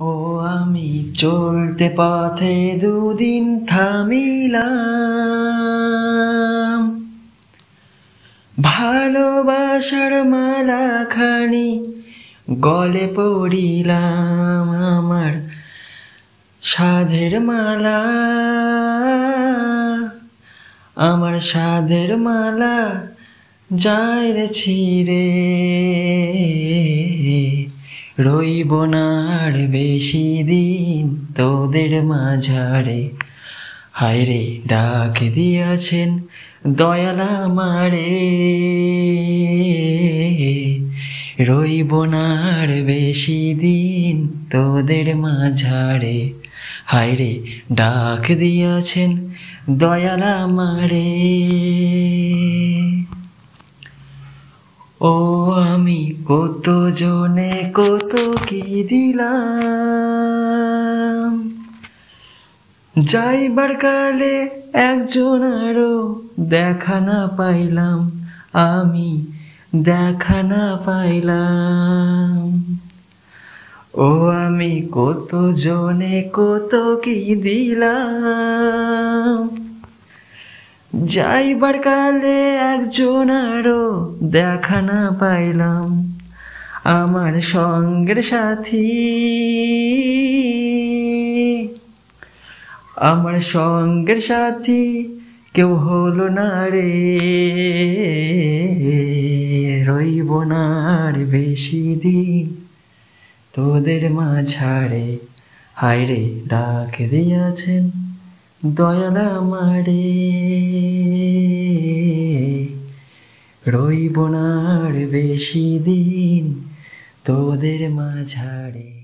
ও আমি চলতে পথে দুদিন থামিলাম। ভালোবাসার মালা খানি গলে পড়িলাম আমার সাধের মালা। আমার সাধের মালা যায় রে ছিঁড়ে। রইব না বেশি দিন তোদের মাঝারে। হায়রে ডাক দিয়াছেন দয়ালা মারে রইব না বেশি দিন তোদের মাঝারে। হায়রে ডাক দিয়াছেন দয়ালা মারে ও আমি কত জনে কত কি দিলাম? যাইবার কালে একজন আরও দেখা না পাইলাম, আমি দেখা না পাইলাম। ও আমি কত জনে কত কি দিলাম? যাইবার কালে একজন আরও দেখা না পাইলাম। আমার সঙ্গের সাথী। আমার সঙ্গের সাথী কেউ হলো না রে। রইব না আর বেশি দিন। তোদের মাঝারে, হায়রে, ডাক দিয়াছেন। দয়াল আমারে। রইব না বেশি দিন তোদের মাঝারে।